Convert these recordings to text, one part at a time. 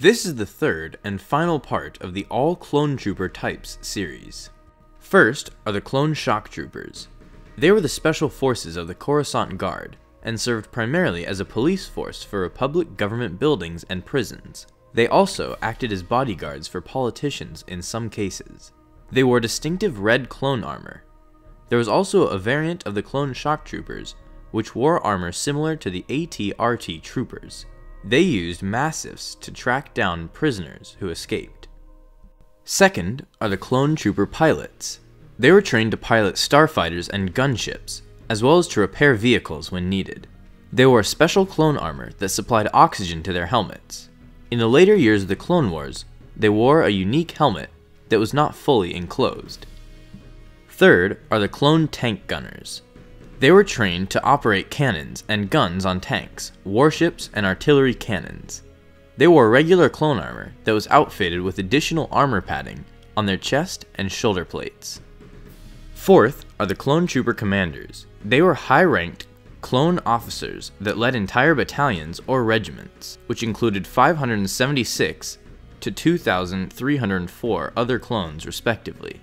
This is the third and final part of the All Clone Trooper Types series. First are the Clone Shock Troopers. They were the special forces of the Coruscant Guard, and served primarily as a police force for Republic government buildings and prisons. They also acted as bodyguards for politicians in some cases. They wore distinctive red clone armor. There was also a variant of the clone shock troopers, which wore armor similar to the AT-RT troopers. They used massiffs to track down prisoners who escaped. Second are the clone trooper pilots. They were trained to pilot starfighters and gunships, as well as to repair vehicles when needed. They wore special clone armor that supplied oxygen to their helmets. In the later years of the Clone Wars, they wore a unique helmet that was not fully enclosed. Third are the clone tank gunners. They were trained to operate cannons and guns on tanks, warships, and artillery cannons. They wore regular clone armor that was outfitted with additional armor padding on their chest and shoulder plates. Fourth are the clone trooper commanders. They were high ranked clone officers that led entire battalions or regiments, which included 576 to 2,304 other clones respectively.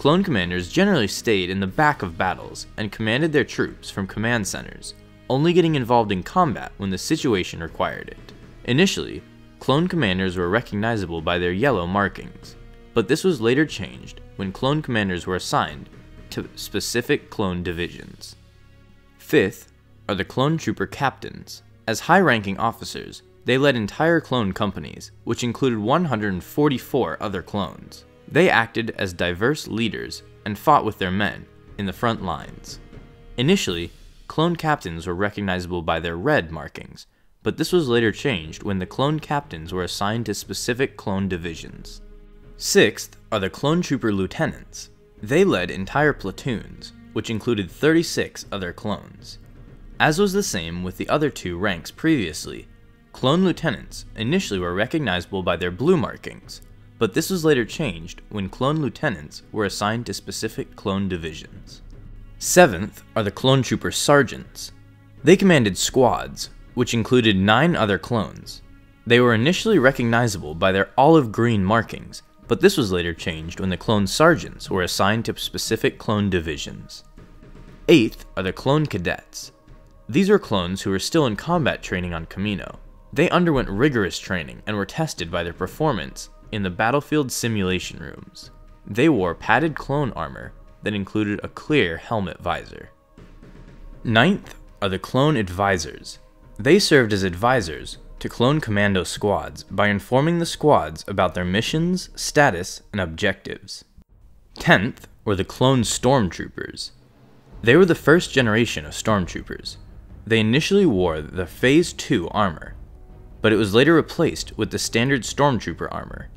Clone commanders generally stayed in the back of battles and commanded their troops from command centers, only getting involved in combat when the situation required it. Initially, clone commanders were recognizable by their yellow markings, but this was later changed when clone commanders were assigned to specific clone divisions. Fifth are the clone trooper captains. As high ranking officers, they led entire clone companies, which included 144 other clones. They acted as diverse leaders and fought with their men in the front lines. Initially, clone captains were recognizable by their red markings, but this was later changed when the clone captains were assigned to specific clone divisions. Sixth are the clone trooper lieutenants. They led entire platoons, which included 36 other clones. As was the same with the other two ranks previously, clone lieutenants initially were recognizable by their blue markings, but this was later changed when clone lieutenants were assigned to specific clone divisions. Seventh are the clone trooper sergeants. They commanded squads, which included nine other clones. They were initially recognizable by their olive green markings, but this was later changed when the clone sergeants were assigned to specific clone divisions. Eighth are the clone cadets. These were clones who were still in combat training on Kamino. They underwent rigorous training and were tested by their performance in the battlefield simulation rooms. They wore padded clone armor that included a clear helmet visor. Ninth are the clone advisors. They served as advisors to clone commando squads by informing the squads about their missions, status, and objectives. Tenth were the clone stormtroopers. They were the first generation of stormtroopers. They initially wore the Phase 2 armor, but it was later replaced with the standard stormtrooper armor.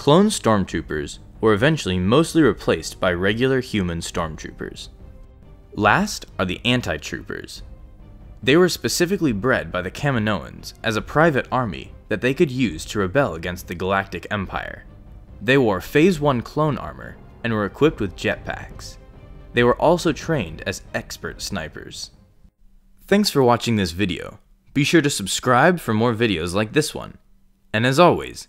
Clone stormtroopers were eventually mostly replaced by regular human stormtroopers. Last are the anti-troopers. They were specifically bred by the Kaminoans as a private army that they could use to rebel against the Galactic Empire. They wore Phase 1 clone armor and were equipped with jetpacks. They were also trained as expert snipers. Thanks for watching this video. Be sure to subscribe for more videos like this one. And as always,